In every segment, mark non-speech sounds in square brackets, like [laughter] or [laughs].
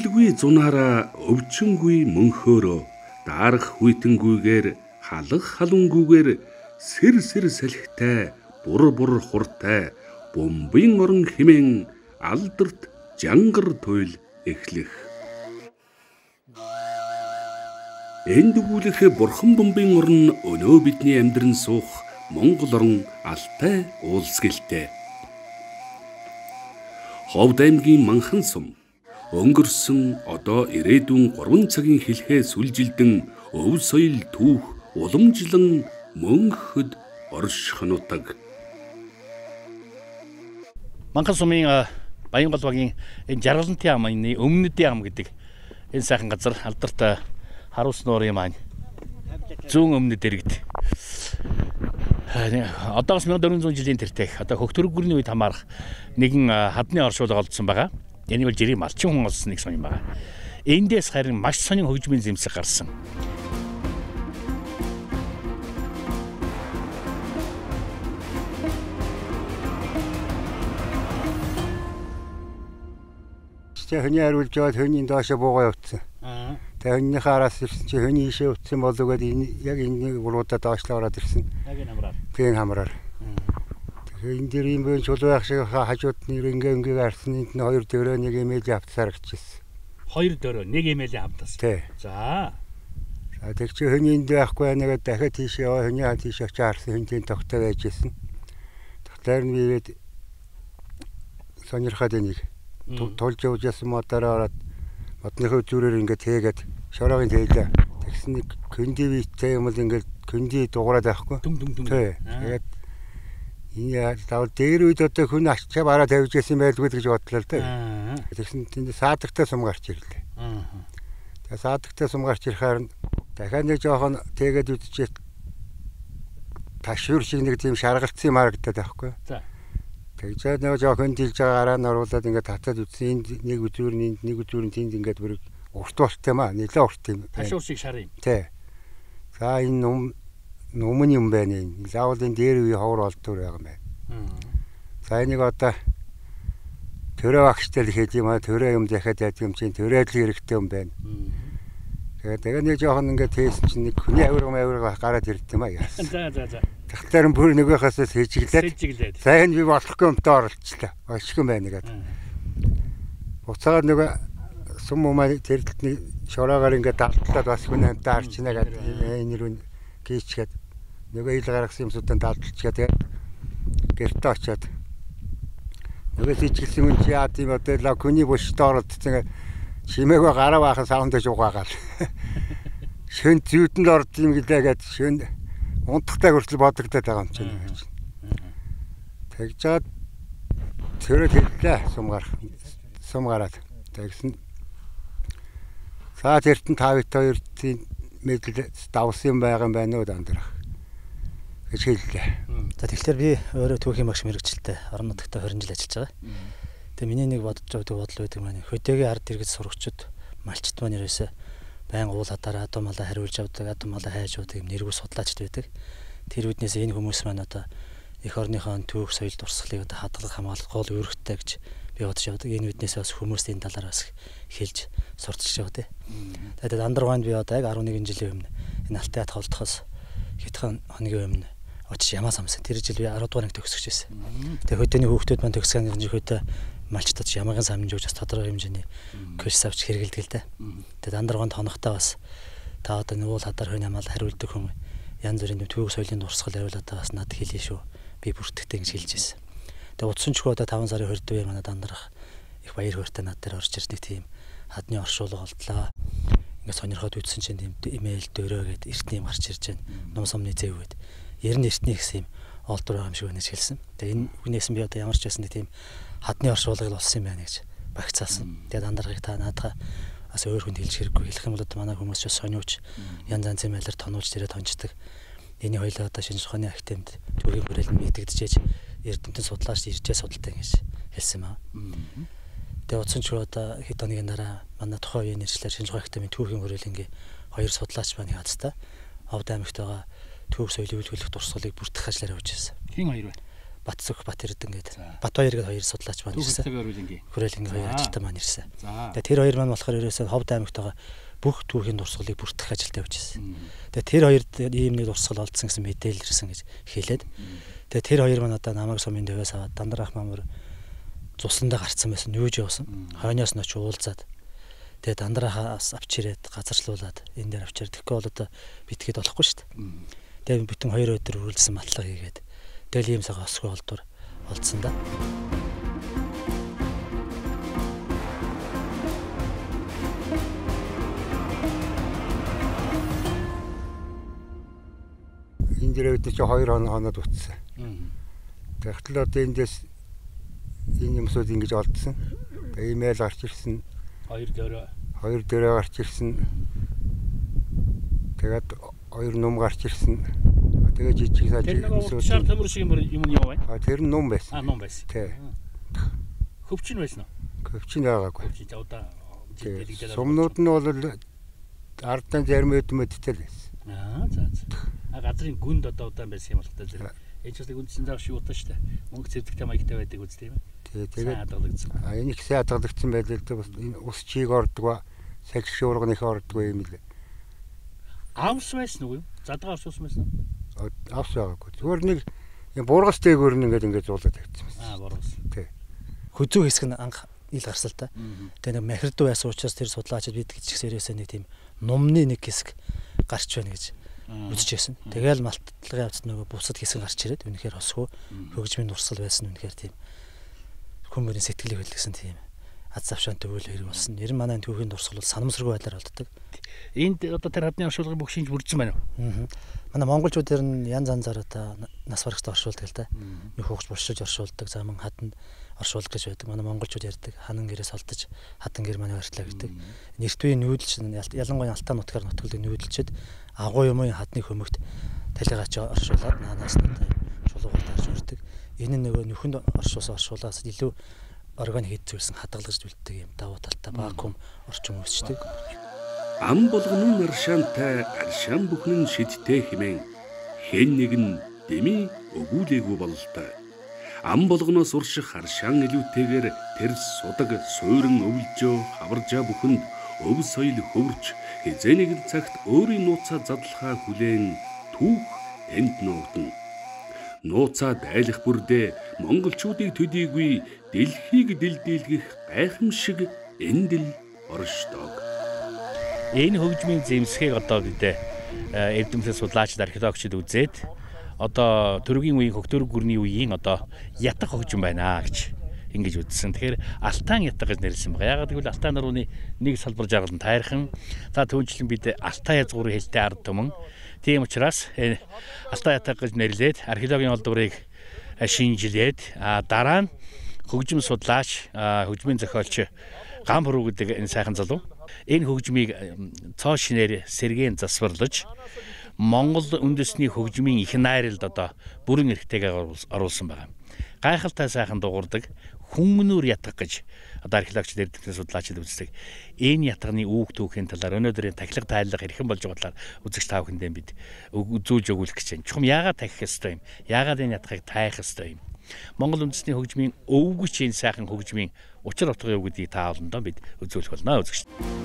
өвөлгүй зунаараа өвчнгүй мөнхөөрөө даарах хүйтэнгүйгээр халах халунгүйгээр сэр сэр салхитай бур бур хуртай бомбын орон химэн алдарт жангар туйл эхлэх Энд дгүүлэх бурхан бомбын орн өнөө бидний амьдран суух Монгол орн алтай уулсгэлтэй. Ховд аймгийн манхан сум өнгөрсөн одоо ирээдүйн 3 цагийн хэлхээ сүлжилдэн өв соёл түүх уламжлан мөнхөд оршихнутаг. Манхан сумын Баянгол багийн энэ Жаргалантын ам өмнөдийн ам гэдэг энэ сайхан газар алдарт харуус нуурын маань зүүн өмнөд дэрэгд одоос 1400 жилийн тэртех одоо хөгтөрөг гүрний үед хамаарах нэгэн хадны оршуулга олдсон байгаа. Энэ бол жирийн малчин хүн олсон нэг сонин байгаа. Эндээс харин маш сонин хөгжмийн зэмсэг гарсан. Тэ хөний хариулж яваад хөний доошо буугаа явуулсан. Аа. Тэгээ хөнийхээ араас ирсэн чи хөний ишээ утсан болов гээд энэ яг энэ уруудаа доошлоо ороод ирсэн. Яг энэ хамраар. Тийм хамраар. Тэгэхээр энэ дэр юм бэ чул байх шиг хажууд нэр ингээ ингээ гарсан энд нь хоёр дөрөө нэг имэйл авцаар гिचсэн. Хоёр дөрөө нэг имэйл автаас. Тий. За. За тэг чи хөний энд байхгүй нэгэ дахиад тийш яваа хөний ха тийш очиж харсан хөнтийн тогтоо байж исэн. Тэгэхээр нь ирээд сонирхоод энийг тулж явж ясан модороо ороод модныхөө зүрээр ингээд тээгээд шороогийн тээлээ тэгсэн нэг кондивиттэй юм л ингээд конди дугаараад байхгүй. Дүм дүм дүм. Тэгээд яа давал дээр үед одоо хүн ачаа бараа тавьж ясан байлгүй гэж бодлоо л дээ. Тэгсэн тэнд саадагтай сум гарч ирлээ. Тэгээд саадагтай сум гарч ирэхээр дахиад нэг жоохон тэгээд үдчихэд ташуур шиг нэг тийм шаргалтсан юм харагдаад байхгүй. За Тэгжээд нэг жоохон дилж байгаагаараа оруулаад ингээд татаад үтсэн энд нэг үзүүр нь энд нэг үзүүр нь тэнд ингээд бүр урт болтой маа нэлээ урт юм. Ташуур шиг шар юм. Тий. За энэ нумын юм байна. Заавал энэ дээр үе ховор олдтур байгаа юм байна. За энийг одоо төрөө багштай л хийж юм аа төрөө юм дахиад яд юм чинь төрөөд л хэрэгтэй юм байна. Тэгээд тэгээ нэг жоохон ингээд тээсэн чинь нэг хүний авирга авирга гараад ирд юм аа яасан. [laughs] За за за. Тэгтэр бүр нөгөөхөөс сэжиглээд. Сэжиглээд. За энэ би болохгүй юмтай оролцлоо. Очгүй байна гэдэг. Буцаад нөгөө сум умаа тэрэлтний шороогаар ингээд далдлаад бас хүн хамтаа арчна гэдэг энэ рүү гीчгээд нөгөө ил гаргасан юмсуудаа далдалчгаа тэгээд гэртээ очиод нөгөө сэжиглсэн хүн чи яа тийм одоо ла хүний бушд оролцсон Шимээгөө гараа баахан савнд дэж угаагаал. [laughs] Шөн зүйдэнд орд юм гэлээгээд шөн унтахтай хүртэл бодогдоод байгаа юм чинь гэж. Тэгж жаад төрөд хэллээ сум гарах сум гараад. Тэгсэн За тэртэн 5-т 2-ийн мэдл давсан байгаа юм байна уу дандрах гэж хэллээ. За тэгэхээр би өөрөө түүхийн багш мэрэгчлээ орон нутагта 20 жил ажиллаж байгаа. Тэгээ миний нэг бодож байгаа бодол байдаг маань хөдөөгийн ард иргэд сурагчид малчт маань ерөөсөө байн уул хадаараа адуу малаа хариулж авдаг, адуу малаа хайж авдаг юм нэргүй судлаачд байдаг. Тэр үднээс энэ хүмүүс маань одоо эх орныхоо түүх соёл дурсгалыг одоо хадгалах хамгаалах гол үүрэгтэй гэж бодож явдаг. Энэ үднээс бас хүмүүс энэ талаар бас хэлж сурталчилж байгаа тийм. Тэгээд андаргоонд би одоо яг 11 жилийн өмнө энэ алтай хат холдохоос хэдхэн хоногийн өмнө очиж ямаа самсан. Тэр жил би 10 дугаар анги төгсөж байсан. Тэгээд хөдөөний хүүхдүүд маань төгсгөн жихөөдөө малчтад ямагын самжууж бас тодорхой хэмжээний курс авч хэрэгэлдэг л дээ. Тэгээд андаргонд хонохтой бас та одоо нуул хадар хойно хамаал хариулдаг хүн янз бүрийн төвөг соёлын дурсгал хариулаад байгаас надад хэлээ шүү. Би бүртгэгтэй гэж хэлж байсан. Тэгээд утсан ч одоо 5 сарын 20 дэх манад андарах их баяр хөөртэй над дээр орж ирдэг тийм хадны оршуулга олдлоо. Ингээд сонирхоод үтсэн чинь тийм имэйл дөрөө гэд эртний юм гарч ирж байна. Ном сомны зэвгээд. Ер нь эртний гэсэн юм олдвор байгаа юм шиг гэж хэлсэн. Тэгээ энэ хүнээс би одоо ямар ч байсан тийм хадны оршуулгыг олсон юм байна гэж багцаасан. Тэгээд андаргыг та наадаа бас өөр хүнд хэлж хэрэггүй хэлэх юм бол одоо манай хүмүүс ч сониуч янз янзын мэлэр тонуулж дээрээ тончдаг. Эний хоёлоо одоо шинж ухааны актемд төвийн хүрээлэн мэдэгдэжээж эрдэмтэн судлаач иржээ судалтай гэж хэлсэн маа. Тэгээ утсан ч одоо хэд хоногийн дараа манай тухайн үеийн нэршлэр шинж ухааны төвийн хүрээлэнгийн хоёр судлаач маань хацтай Овд аймагт байгаа төв соёлын үйлчлэх дурсгалыг бүртгэх ажиллаар явж байсан. Хин хоёр вэ? Батсөх Бат Эрдэн гээд Бат хоёр гээд хоёр судлаач маань ирсэн. Хүрээлэнгийн хоёр ажилтан маань ирсэн. Тэгээ тэр хоёр маань болохоор ерөөсөө Ховд аймагт байгаа бүх түүхийн дурсгалыг бүртгэх ажилд явж байсан. Тэгээ тэр хоёр ийм нэг дурсгал олдсон гэсэн мэдээлэл ирсэн гэж хэлээд. Тэгээ тэр хоёр маань одоо намайг сумын дэвээс аваад дандрах мамөр цусландаа гарцсан байсан. Юуж явсан. Хойноос нь очиж уулзаад тэгээ дандрахаас авч ирээд газарчлуулад энэ дээр авчир. Тэгэхгүй бол одоо битгээд болохгүй шүү дээ. Тэгээ бүтэн хоёр өдөр үргэлжсэн матлага хийгээд тэгэл ийм цагаа осгүй олдвор олдсон да. Дээр үүдээ чи 2 хоног хоноод утсан. Тэгтэл одоо эндээс энэ юмсууд ингэж олдсон. Тэгээ имэйл гарч ирсэн. Хоёр дөрөө. Хоёр дөрөө гарч ирсэн. Тэгээд хоёр ном гарч ирсэн. Тэгээ жижиг саж Тэр нэг шар төмөр шиг юм юм байна. А тэр ном байсан. А ном байсан. Тий. Хөвчин байсан уу? Хөвчин байгаагүй. Хөвчин удаа. Сумнууд нь бол ардан зарим өдмөдтэй л байсан. Аа за за. А газрын гүнд одоо удаан байсан юм болох та зэрэг. Ээж бас гүндсэн заах шиг удаа штэ. Мөнгө зэрдэгтэй маягтай байдаг үст тийм ээ. Тий. Тэгээд хадгалагдсан. А энэ их сайн хадгалагдсан байлээ л дээ. Бас энэ ус чийг ордгоо, сагш шуурганы их ордгоо юм лээ. Авс байсан уу? Задгаа авс байсан уу? Авс байгаагүй. Зүгээр нэг юм бургас дээгүүр нь ингээд ингээд зуулаад тавьчихсан байсан. Аа бургас. Тий. Хөзөө хэсэг нь анх ил гарсал та. Тэгээ нэг махирдуу байсан учраас тэр судлаачид бид гэж сэрээсээ нэг тийм нумны нэг хэсэг гарч байна гэж үзэж байсан. Тэгэл малтлагын явцад нөгөө бусад хэсэг гарч ирээд үнэхээр хосгүй хөгжмийн урсгал байсан үнэхээр тийм. Хүмүүрийн сэтгэлийг хөдөлгсөн тийм аз завшаантай үйл хэрэг болсон. Ер нь манай түүхийн дурсгал бол санамсаргүй байдлаар болддог. Энд одоо тэр хадны оршуулгын бүх шинж бүрдсэн байна уу? Аа. Манай монголчууд ер нь янз янзаар одоо нас барагт оршуулдаг л да. Нөх хогч буршиж оршуулдаг, заман хатанд оршуулах гэж байдаг. Манай монголчууд ярьдаг ханан гэрээс олдож хатан гэр манай барьтлаа гэдэг. Нэртвийн нүүдэлч ялангуяа алтаа нутгаар нутгалыг нүүдэлчэд агуу юмын хадны хөмөгт талигач оршуулад наанаас нь чулуугаар дарж өрдөг. Энэ нөгөө нөхөнд оршуулсан оршуулаас илүү органик хийцүүлсэн хадгалж үлддэг юм давуу талтай вакуум орчин үүсчдэг. Ам болгоны наршаантай аршаан бүхэн шидтэй химэн хэн нэг нь деми өгүүлээгүй бололтой. Ам болгоноос урших аршаан илүүтэйгээр тэр судаг суурин өвлжөө хаваржаа бүхэнд өв соёл хөвөрч хизээ нэг л цагт өөрийн нууцаа задлахаа хүлээн түүх энд нуугдана. Нууцаа дайлах бүрдээ монголчуудыг төдийгүй дэлхийг дэлдэлгэх гайхамшиг эндэл оршдог. Энэ хөгжмийн зэмсгийг одоо бид эрдэмтэн судлаачид археологчид үзээд одоо төрөгийн үеийн хөгтөрөг гүрний үеийн одоо ятах хөгжим байна гэж ингэж үзсэн. Тэгэхээр алтан ятаг гэж нэрлсэн байгаа. Ягаад гэвэл алтан нарууны нэг салбар жаргал нь тайрхан. За түүнчлэн бид алтан язгуурын хэлтэй ард түмэн. Тийм учраас алтан ятаг гэж нэрлээд археологийн олдврыг шинжилээд дараа нь хөгжим судлаач, хөгжмийн зохиолч гам хөрөв гэдэг энэ сайхан залуу энэ хөгжмийг цоо шинээр сэргээн засварлаж Монгол үндэсний хөгжмийн их найралд одоо бүрэн эрхтэйгээр оруулсан байна. Гайхалтай сайхан дуурдаг хүмүүнөр ятгах гэж одоо археологч дэрдэгчдийн судлаачид үздэг. Энэ ятганы үүг түүхийн талаар өнөөдрийн тахилга тайлбар хэрхэн болж байгаа талаар үзэгч тав хүндээ бид зүүлж өгүүлэх гэж байна. Чухам яагаад тахих ёстой юм? Яагаад энэ ятгахыг таах ёстой юм? Монгол үндэсний хөгжмийн өвгөч энэ сайхан хөгжмийн учир утга юу гэдгийг та олондоо бид үзүүлэх болно үзэгч.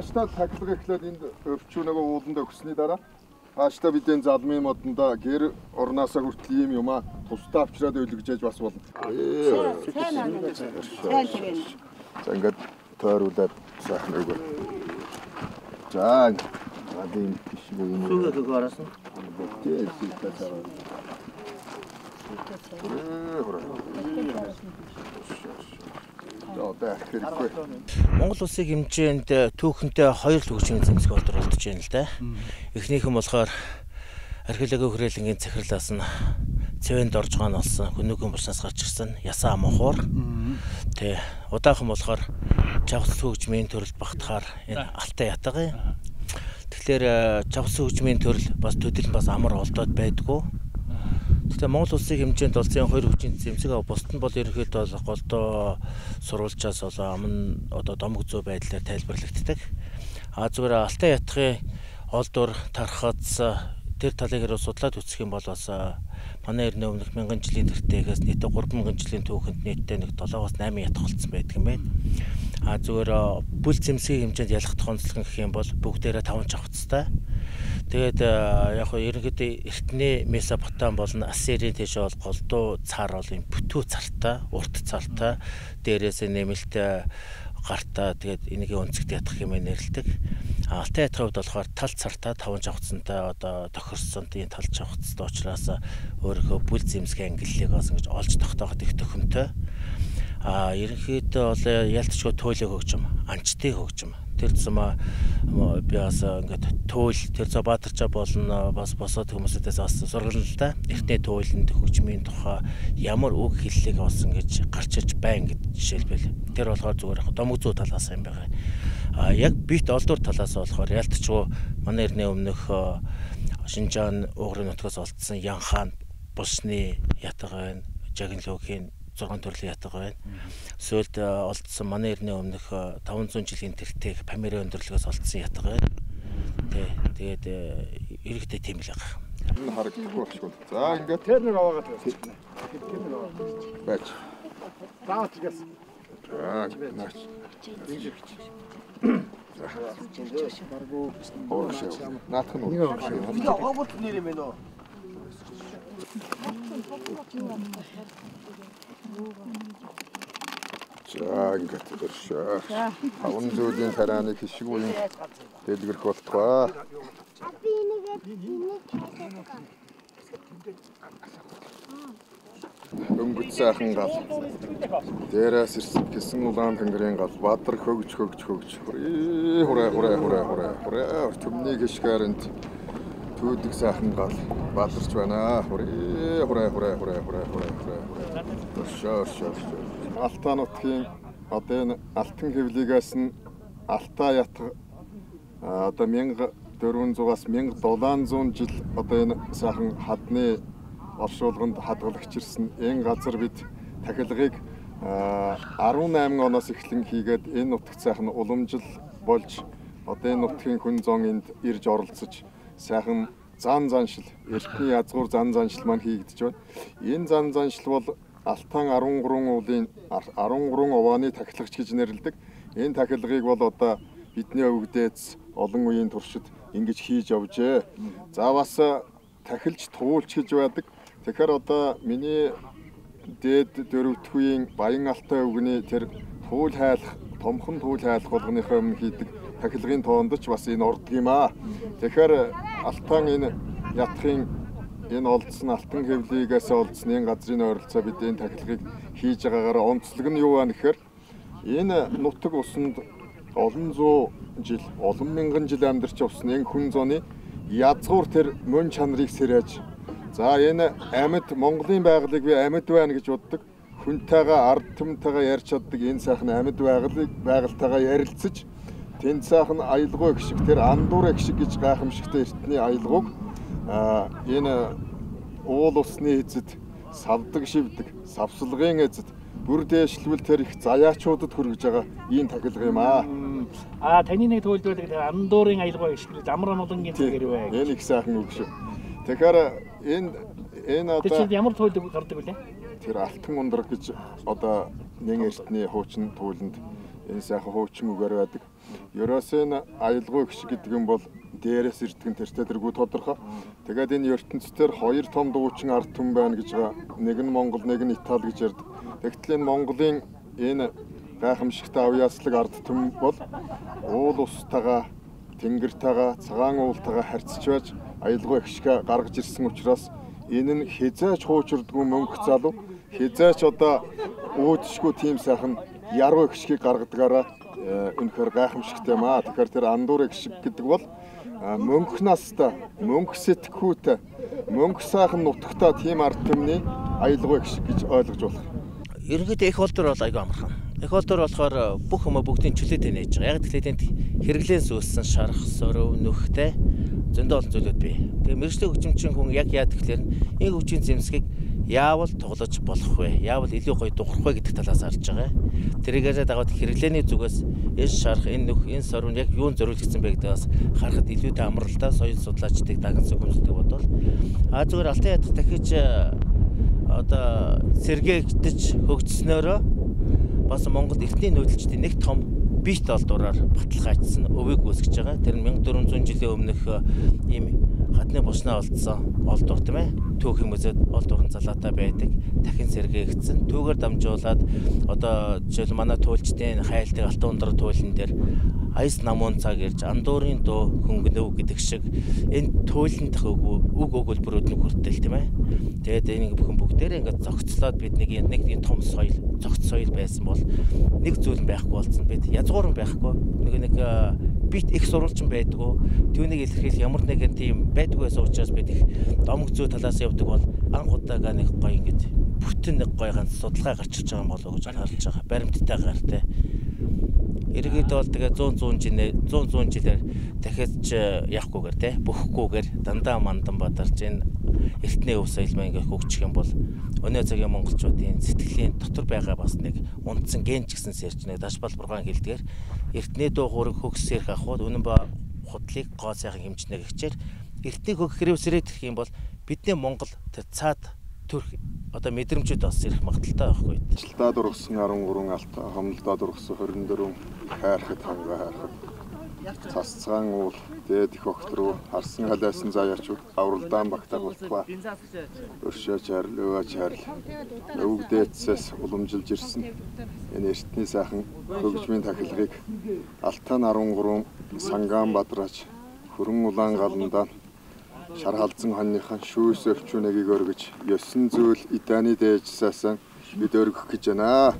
Хааштай тахилга эхлээд энд өвчүүнэгээ ууланд өгсөний дараа хааштай бидний залмын модонда гэр орнаасаа хүртэл ийм юм а тусдаа авчраад өлгөжээж бас болно. Аа. За ингээд тойруулаад сайхан өгөө. За гадын биш юм. Сүгэ кого арасан? Тийм тийм цаа. Э хураа. Одоо хэрэггүй. Монгол улсыг хэмжээнд түүхэнтэй хоёр л хөгжмийн зэмсэг олдруулж байна л да. Эхнийх нь болохоор археологийн хүрээлэнгийн захирлаас нь цэвэнд орж байгаа нь болсон хөнөөгөн бурсаас гарч ирсэн ясаа амхуур. Тэ удаахан болохоор чавхс хөгжмийн төрөл багтахаар энэ алтай ятгаа. Тэгэхээр чавхс хөгжмийн төрөл бас төдөл бас амар олдоод байдгүй. Гэхдээ Монгол улсын хэмжээнд болсон хоёр хүчин зэмсэг бусд нь бол ерөнхийдөө бол голдоо сурвалжаас болоо амн одоо домог зөө байдлаар тайлбарлагддаг. А зүгээр алтай ятхын олдур тархац тэр талыг хэрэг судлаад үзэх юм бол бас манай эрдэнэ өмнөх 1000 жилийн тэртээс нийтдээ 3000 жилийн түүхэнд нийтдээ нэг 7-8 ятх болцсон байдаг юм байна. А зүгээр бүл зэмсгийн хэмжээнд ялах тохиолдол гэх юм бол бүгдээрээ 5 жавцтай. Тэгээд яг хөө ерөнхийдөө эртний Месопотам болон Ассирийн тийш бол голдуу цаар бол юм бүтүү цартай, урт цартай, дээрээс нэмэлт гартаа тэгээд энийг өнцгт ятгах юм нэрлдэг. Алтай ятгах хувьд болохоор тал цартаа 5 жавхцантай одоо тохирсон тийм тал жавхцтай учраас өөрийнхөө бүл зэмсгийн ангиллыг бас ингэж олж тогтооход их төхөмтэй. А ерөнхийдөө бол ялцчгүй туйлын хөгжим, анчтын хөгжим тэр зам би бас ингээд туйл тэр за баатарчаа болно бас босоод хүмүүсээс бас сургална л да. Эртний туйланд хөгжмийн тухай ямар үг хэллэг бас ингэж гарч иж байн гэж жишээлбэл тэр болохоор зүгээр домог зүү талаас юм байгаа. А яг бит олдуур талаас болохоор ялтчгүй манай эртний өмнөх Шинжаан уурын нутгаас олдсон Ян хаан бусны ятга байна. Жагнлуугийн 6 төрлийн ятга байна. Сөүлд олдсон манай эртний өмнөх 500 жилийн тэртех Памирын өндөрлөгөөс олдсон ятга байна. Тэ тэгээд эрэгтэй тийм л байгаа. Энэ харагдахгүй болчихгүй. За ингээд Тэр нэг аваагаад байна. Тэр нэг аваагаад. байж. Заавал чигээс. За наач. Ууршаа. Наатах нь ууршаа. За ингээд өршөө. Таван зүйлийн тарааны хишгүүийн дэлгэрэх болтугай. Өнгөц сайхан гал. Дээрээс ирсэн гисэн улаан тэнгэрийн гал бадар хөгж хөгж хөгж. Хүрээ хүрээ хүрээ хүрээ хүрээ төмний гიშгаарнд түйдэг сайхан гал бадарч байна. Хүрээ хүрээ хүрээ хүрээ хүрээ хүрээ хүрээ. Өршөө өршөө өршөө. Алтаа нутгийн одоо энэ алтан хэвлэгээс нь алтаа ятг одоо 1400-аас 1700 жил одоо энэ сайхан хадны оршуулганд хадгалагч ирсэн энэ газар бид тахилгыг 18 оноос эхлэн хийгээд энэ нутагт сайхан уламжил болж одоо энэ нутгийн хүн зон энд ирж оролцож сайхан зан заншил эртний язгуур зан заншил маань хийгдэж байна. Энэ зан заншил бол Алтан 13 уулын 13 овооны тахилагч гэж нэрлэдэг. Энэ тахилгыг бол одоо бидний өвгдөөц олон үеийн туршид ингэж хийж явжээ. За бас тахилж туулч гэж байдаг. Тэгэхээр одоо миний дээд дөрөвдүгийн Баян Алтай өвгний тэр туул хайлах, томхон туул хайлах болгоныхоо өмнө хийдэг тахилгын тоонд ч бас энэ ордог юм аа. Тэгэхээр Алтан энэ ятхын энэ олдсон алтан хэвлийгээс олдсон энэ газрын ойролцоо бид энэ тахилгыг хийж байгаагаар онцлог нь юу вэ гэхээр энэ нутаг усанд олон зуун жил, олон мянган жил амьдарч явсан энэ хүн зооны язгуур тэр мөн чанарыг сэрэж За энэ амьд Монголын байгалыг би амьд байна гэж боддог. Хүнтэйгээ ард түмнтэйгээ ярьж чаддаг энэ сайхан амьд байгалыг байгальтайгаа ярилцаж тэнд сайхан аялгау гэх шиг тэр андуур гэх шиг гэж гайхамшигтай эртний аялгауг энэ уул усны эзэд савдаг шивдэг савсалгын эзэд бүр дээшлвэл тэр их заяачуудад хүргэж байгаа ийм тахилга юм аа. А таны нэг төвлөрдөг андуурын аялгаа шиг амар амгалангийн зэрэг вэ? Энэ их сайхан үг шүү. Тэгэхээр энэ энэ одоо Тэр чинь ямар туйлд гардаг вүлээ? тэр алтан ундраг гэж одоо нэг эртний хуучин тууланд энэ сайхан хуучин үгээр байдаг. Энэ аялгау гişг гэдэг юм бол дээрээс ирдэг нь тэртээ тэргүй тодорхой. Тэгээд энэ ертөнцийн хоёр том дуучин ард түмэн байна гэж байгаа. Нэг нь Монгол, нэг нь Итали гэж ярьдаг. Тэгтэл энэ Монголын энэ гайхамшигтай авьяаслаг ард түмэн бол уул устайгаа, тэнгэртайгаа, цагаан уултайгаа харьцаж байж аялгау гişгэ гаргаж ирсэн учраас энэ нь хизээч хуучирдгүй мөнгө залуу хизээч одоо өөдөшгүй тийм сайхан яруу гişгийг гаргадгаараа үнэхээр гайхамшигтай юм аа. Тэгэхээр тэр андуур гişг гэдэг бол мөнгө настай, мөнгө сэтгхүүтэй, мөнгө сайхан нутагтай тийм ард түмний аялгау гişг гэж ойлгож болох. Ерөнхийдөө их олдор бол айгүй амархан. Их олдор болохоор бүх хүмүүс бүгдийн чөлөөтэй нээж байгаа. Яг тэгэхээр тэнд хэрэглэн сүүлсэн шарах, сөрөв, нүхтэй зөндөө олон зүйлүүд бий. Тэгээ мэрэгжлийн хөгжимчин хүн яг яа тэгэхээр энэ хөгжийн зэмсгийг яавал тоглож болох вэ? Яавал илүү гоё дуурах вэ гэдэг талаас харж байгаа. Тэрийгээр дагавд хэрэглээний зүгээс энэ шарх энэ нөх энэ сорвн яг юунд зориулагдсан бэ гэдэг бас харахад илүүтэй амралтай соёл судлаачдыг даган зөвхөмжлөдөг бодвол а зүгээр алтан ядах дахиж одоо сэргээгдэж хөгжснөөрөө бас Монгол эртний нүүдэлчдийн нэг том бит олдураар баталгаажсан өвөг үүсгэж байгаа. Тэр нь 1400 жилийн өмнөх ийм хадны буснаа олдсон олдур тийм ээ. Түүх хүмүүзэд олд уран залаатай байдаг. Дахин сэргээгдсэн. Түүгээр дамжуулаад одоо жишээл манай туульчдын хайлтыг алтан ундраг туйлын дээр айс намуун цаг ирж андуурын дуу хөнгөнөв гэдэг шиг энэ туйлын дах үг өгүүлбэрүүд нь хүртэл тийм ээ. Тэгээд энэ бүхэн бүгдээрээ ингээд зогцлоод бид нэг нэг том соёл зогц соёл байсан бол нэг зүйл байхгүй болсон. Бид язгуурн байхгүй. Нэг нэг бит их сурвалжин байдгүй. Түүнийг илэрхийл ямар нэгэн тийм байдгүй байсан учраас бид их домог зүй талаас явдаг бол анх удаага нэг гоё ингэж бүтэн нэг гоё ганц судалгаа гарч ирж байгаа юм болоо гэж харж байгаа. Баримттай гартай Иргэд бол тэгээ 100 100 жилээр 100 100 жилээр дахиад ч явахгүйгээр те бөхөхгүйгээр дандаа мандан бадарч энэ эртний өв соёлмаа ингээ хөгжих юм бол өнөө цагийн монголчуудын сэтгэлийн дотор байгаа бас нэг унтсан ген ч гэсэн сэрч нэг дашбал бургаан хэлдгээр эртний дуу хураг хөгсөх ахуйд үнэн ба худлыг гоо сайхан хэмжнэ гихчээр эртний хөх хэрэгсрээд ирэх юм бол бидний Монгол цаад төрх одоо мэдрэмжүүд бас ирэх магадaltaй байхгүй. Ажилдаа дургсан 13 алт, хомлдоо дургсан 24 хайрхад ханга хайрхад. Цасцгаан уул дээд их огт руу харсан халайсан заяач авралдаан багтаа болтуа. Өршөөч харил, өвөөч харил. Өвөг дээдсээс уламжилж ирсэн. Энэ эртний сайхан хөгжмийн тахилгыг Алтан 13 Сангаан Бадраач хөрөн улаан галандаа шар халдсан хоньныхан шүүс өвчүүнийг өргөж 9 зүйл идааны дээжсаасан бид өргөх гэж байна.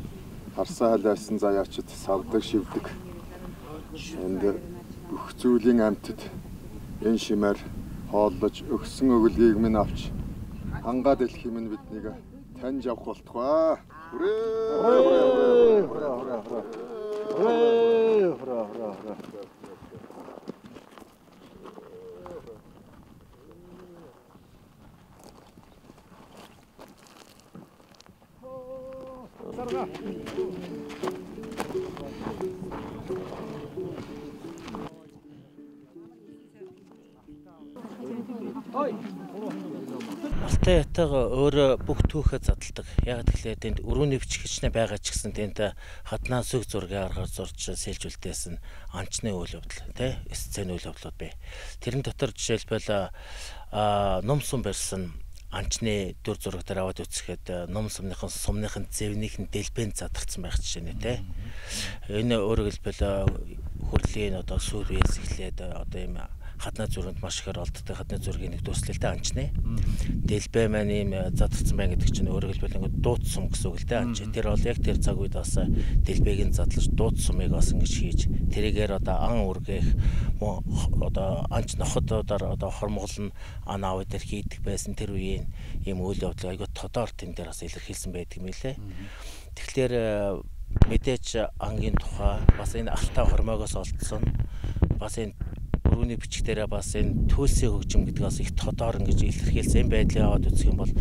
Харсаа халайсан заяачд савдаг шивдэг. Энд бүх зүйлийн амьтад энэ шимээр хооллож өгсөн өглөгийг минь авч хангаа дэлхий минь биднийг таньж авах болтугай. Хүрээ! Хүрээ! Хүрээ! Хүрээ! Хүрээ! Хүрээ! Хүрээ! Алтай ятага өөрөө бүх түүхээ задалдаг. Яг тэгэхээр тэнд өрөөний бичгчнээ байгаа ч гэсэн тэнд хаднаа сүг зургийн аргаар зурж сэлжүүлдээс нь анчны үйл явдал тий сцен үйл явдлууд бай. Тэрэн дотор жишээлбэл а нумсун барьсан анчны дүр зураг дээр аваад үзэхэд ном сумныхан сумныхан зэвнийхэн дэлбэн задарсан байх жишээ нэ тэ. Энэ өөрөөр хэлбэл хүрлийн одоо сүрээс эхлээд одоо юм хаднаа зүрхэнд маш ихээр олддог хаднаа зүргийн нэг төслөлтэй анчны. Дэлбэ маань ийм задарсан байна гэдэг чинь өөрөөр хэлбэл ингээд дууд сум гэсэн үг л дээ анч. Тэр бол яг тэр цаг үед бас дэлбэгийн задлаж дууд сумыг бас ингэж хийж тэрийгээр одоо ан үргэх одоо анч нохотуудаар одоо хормголн ан аав дээр хийдэг байсан тэр үеийн ийм үйл явдлыг айгуу тодоор тэн дээр бас илэрхийлсэн байдаг юм лээ. Тэгэхээр мэдээж ангийн тухай бас энэ алтаа хормоогоос олдсон бас энэ өрөөний бичгтэрээ бас энэ төлсийн хөгжим гэдэг бас их тодоор ингэж илэрхийлсэн байдлыг аваад үзэх юм бол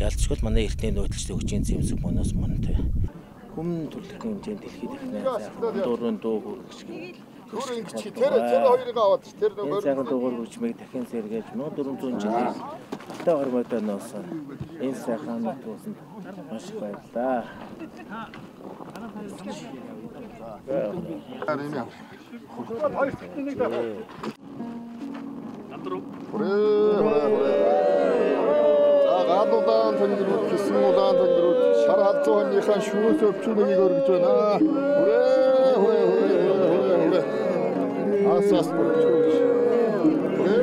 ялцгүй манай эртний нөөдлөж хөгжийн зэмсэг мөнөөс мөн тэ. Хүм төрөлхтний хэмжээнд дэлхийд ихнээ дөрөв дуу хөргөж Тэр ингэж чи тэр тэр хоёрыг аваад чи тэр нөгөө цагаан дугаар хөгжмийг дахин сэргээж 1400 жилийн та хормойтой ноосон энэ сайхан нутгууд маш их баярлаа. Харин руу. За гадуудан тэнгэрүүд гисэн улаан тэнгэрүүд шар халзуу хоньныхаа шүүс өвчнийг өргөж байна. Хүрээ хүрээ хүрээ хүрээ хүрээ. Асас бүрчүүч. Хүрээ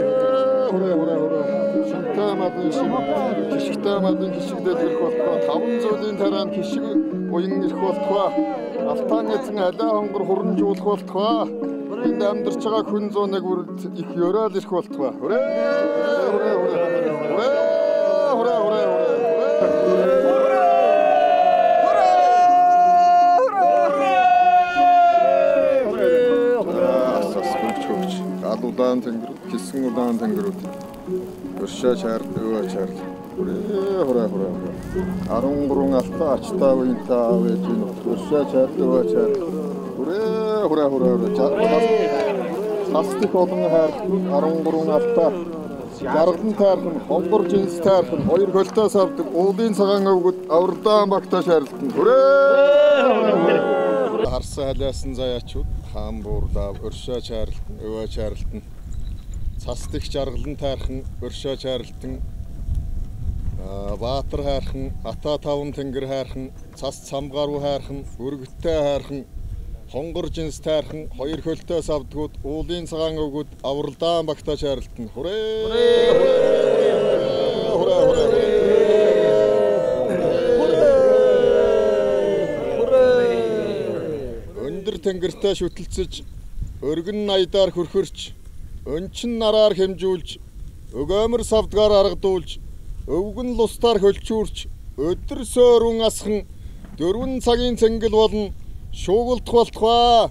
хүрээ хүрээ хүрээ. Шантаа мадын шимэг, жишгтаа мадын гişгдэл ирэх болтгоо 500-ийн тараан гişг уян ирэх болтгоо. Алтааны эзэн алаа хонгор хурамжуулах болтгоо энд амьдарч байгаа хүн зууныг бүрд их ёроол ирэх болтугай. Хүрээ! Хүрээ! Хүрээ! Хүрээ! Хүрээ! Удаан тэнгэр, гисэн удаан тэнгэрүүд. Өршөө чаар, өвөө чаар. Хүрээ, хүрээ, хүрээ. 13 алтаа ачтаа уянтаа авэж ин өршөө чаар, өвөө чаар. Хүрээ, хүрээ хүрээ хүрээ. Цастих олон хайрхан 13 алтаа. Жаргалан тайрхан, хонгор жинс тайрхан, хоёр хөлтөөс авдаг уулын цагаан өвгөд авралдаан багтаа шарилтан. Хүрээ! Харсан халиасан заяачууд хаан буурлаа, өршөө чарилтан, өвөө чарилтан. Цастих жаргалан тайрхан, өршөө чарилтан, Баатар хайрхан, Ата таван тэнгэр хайрхан, цас цамгааруу хайрхан, өргөттэй хайрхан, хонгор жинс тайрхан, хоёр хөлтөөс авдгууд, уулын цагаан өгүүд авралдаан багтаа шаарилтан. Хүрээ! Хүрээ! Хүрээ! Өндөр тэнгэртэй шүтэлцэж, өргөн найдаар хөрхөрч, өнчин нараар хэмжүүлж, өгөөмөр савдгаар аргадуулж, өвгөн лустаар хөлчүүрч өдөр сөөрүн асхан дөрвөн цагийн цэнгэл болно шуугуулдах болтугай.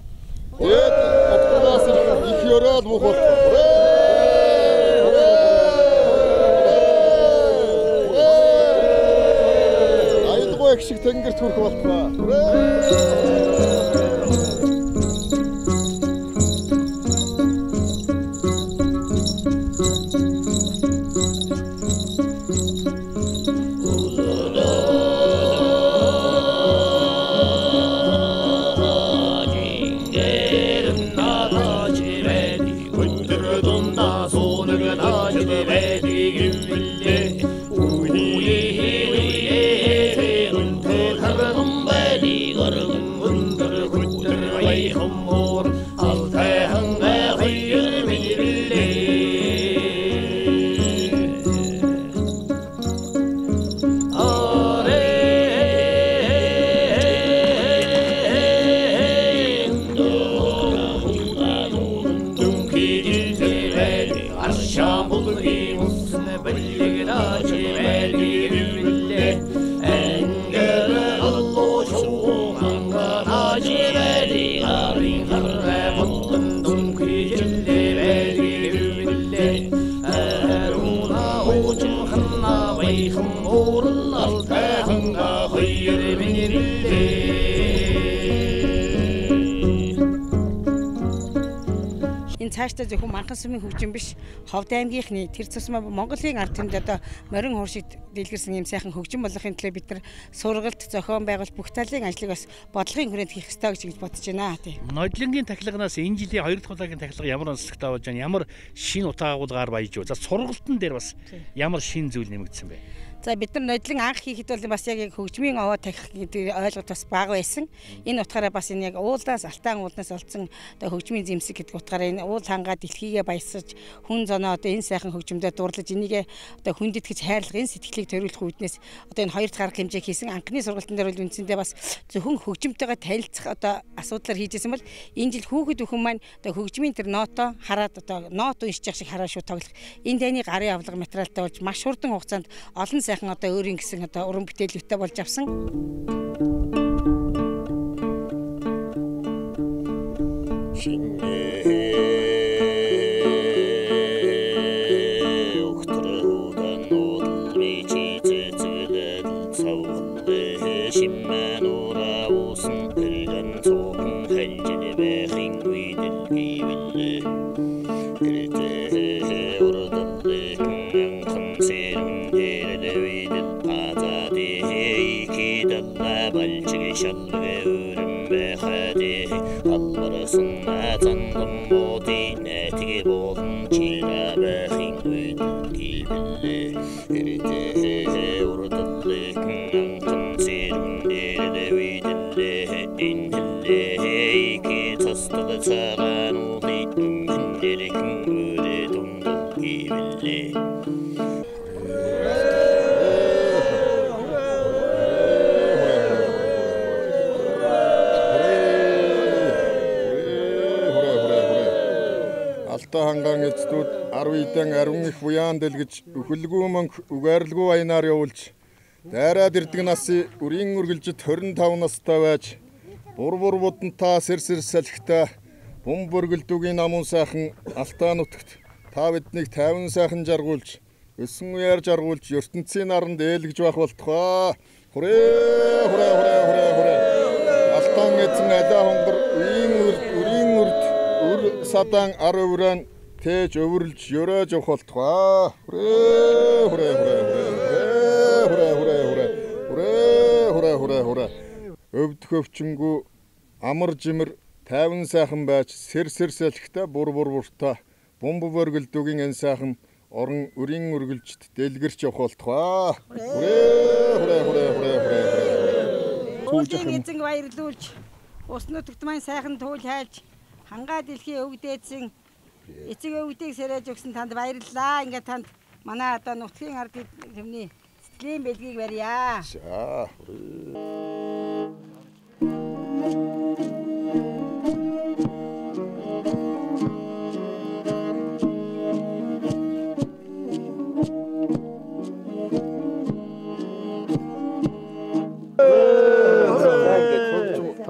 Тэгэд утгаас их ёроод мөх болтугай. Айлгой их шиг тэнгэрт хүрэх болтугай. Цаашдаа зөвхөн Манхан сүмийн хөгжим биш Ховд аймгийнхны тэр цусмаа Монголын ард түмэд одоо морин хууршид дэлгэрсэн юм сайхан хөгжим болохын төлөө бид нар сургалт зохион байгуулалт бүх талын ажлыг бас бодлогын хүрээнд хийх ёстой гэж бодож байна тий. Нодлонгийн тахилганаас энэ жилийн хоёр дахь удаагийн тахилга ямар онцлогтой болж байна? Ямар шин утга агуулгаар баяж юу? За сургалтын дээр бас ямар шин зүйл нэмэгдсэн бэ? За бид нар нодлон анх хийхэд бол бас яг хөгжмийн овоо тахих гэдэг ойлголт бас бага байсан. Энэ утгаараа бас энэ яг уулаас алтан уулнаас олдсон одоо хөгжмийн зэмсэг гэдэг утгаараа энэ уул хангаа дэлхийгээ баясаж хүн зоноо одоо энэ сайхан хөгжмөдөө дурлаж энийг одоо хүндэтгэж хайрлах энэ сэтгэлийг төрүүлэх үүднээс одоо энэ хоёр дахь арга хэмжээг хийсэн анхны сургалтын дээр бол үндсэндээ бас зөвхөн хөгжмөнтэйгээ танилцах одоо асуудлаар хийжсэн бол энэ жил хүүхэд өхөн маань одоо хөгжмийн тэр ноото хараад одоо нот уншиж явах шиг хараа шүү тоглох. Энэ таны гарын авлага материалтай болж маш хурдан хугацаанд олон сайхан одоо өөрийн гэсэн одоо уран бүтээлүүтэй болж авсан. Шиммэн ура усан пэргэн цохон хэнжэне Хангаан эцдүүд 10 идэн ариун их буяан дэлгэж өхөлгүй мөнгө угаарлгүй аянаар явуулж дайраад ирдэг насын үрийн үргэлжид 25 настай байж бур бур будантаа сэр сэр салхитай бум бүргэлдүүгийн намун сайхан алтаа нутагт та биднийг 50 сайхан жаргуулж өсөн үеэр жаргуулж ертөнцийн наранд ээлгэж байх болтугай. Хүрээ хүрээ хүрээ хүрээ хүрээ. алтан эзэн алаа хонгор үеийн үрд үрийн үрд үр садан ар өврөн тээж өвөрлж ёроож ухалтгаа. Хүрээ хүрээ хүрээ хүрээ хүрээ хүрээ хүрээ хүрээ хүрээ хүрээ өвд хөвчөнгүү амар жимэр тайван сайхан байж сэр сэр сэлхтэ бур бур бурта бомб бөргөлдүгийн эн сайхан орон үрийн үргэлжт дэлгэрч явахалтгаа. Хүрээ хүрээ хүрээ хүрээ хүрээ хүрээ. Уулын эзэн баярлуулж ус нутагт маань сайхан туул хайлж хангаа дэлхий өвгдээдсэн эцэг өвгдийг сэрэж өгсөн танд баярлалаа. Ингээ танд манай одоо нутгийн ард түмний сэтгэлийн бэлгийг барья. За.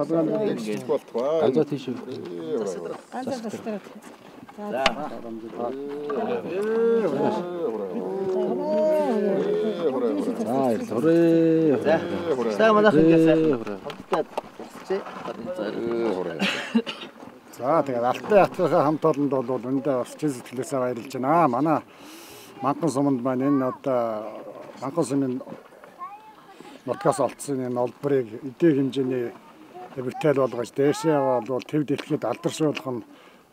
Ингээд болтгоо. Ганцаа тийш. Ганцаар тастай. За ярьлаа. За манайхан ингээд За тэгээд Алтай хатгийнхаа хамт олонд бол өндөө бас чин сэтгэлээсээ баярлж байна. Манай Манхан суманд маань энэ одоо Манхан сумын нутгаас олдсон энэ олборыг эдээ хэмжээний бүтээл болгож дээшээ бол төв дэлхийд алдаршуулах нь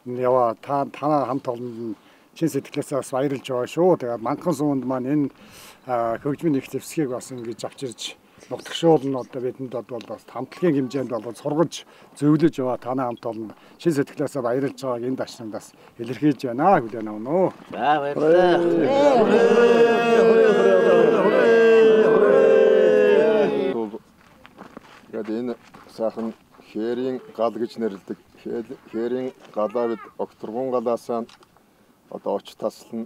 яваа та танаа хамт олонд чин сэтгэлээсээ бас баярлж байгаа шүү. Тэгээд Манхан суманд маань энэ хөгжмийн их зэвсгийг бас ингэж авч ирж нутагшуул нь одоо бидэнд бол бас хамтлагийн хэмжээнд бол сургаж зөвлөж яваа танаа хамт олон шин сэтгэлээсээ баярлж байгааг энэ дашнаас илэрхийлж байна хүлээн авна уу. За баярлалаа. Яг энэ сайхан хээрийн гал гэж нэрлэдэг. Хээрийн галаа бид окторгон галаасаа одоо оч таслан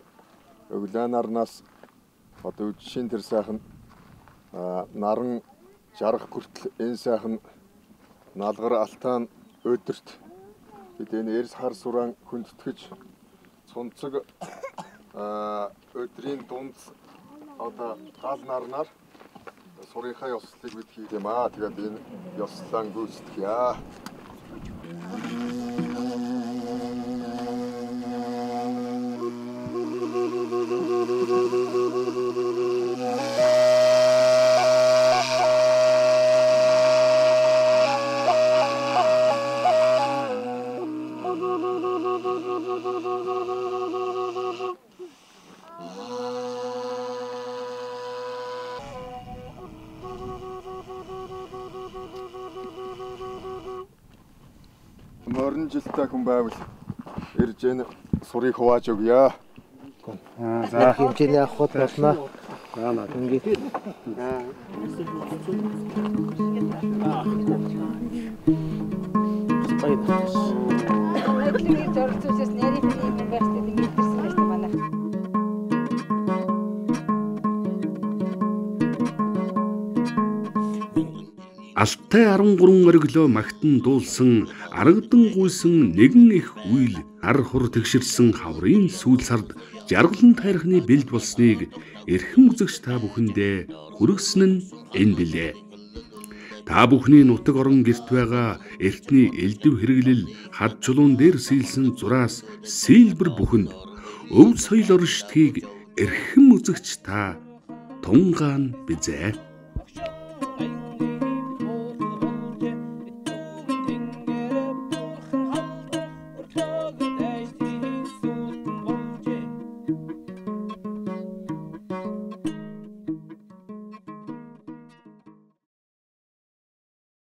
өглөө нарнаас одоо үдшийн тэр сайхан наран жаргах хүртэл энэ сайхан налгар алтаан өдөрт бид энэ эрс хар сураан хүндэтгэж цунцэг өдрийн дунд одоо гал нарнаар сурынхаа ёслолыг бид хийдэм аа. Тэгээд энэ ёслолаа гүйцэтгэе. Thank you. Байвал ирж энэ сурыг хувааж өгье. Аа за хэмжээний авахд болно. за наа. Ингээд Байдлын зорилцоос нарийн университет ингэж ирсэн байж та манай. Алтай 13 ориглоо магтан дуулсан аргадан гуйсан нэгэн их үйл ар хур тэгшэрсэн хаврын сүүл сард жаргалан тайрхны бэлд болсныг эрхэм үзэгч та бүхэндээ хүргэсэн нь энэ билээ. Та бүхний нутаг орон герт байгаа эртний элдв хэрэглэл хад чулуун дээр сийлсэн зураас сийлбэр бүхэнд өв соёл оршдгийг эрхэм үзэгч та тунгаан бизээ.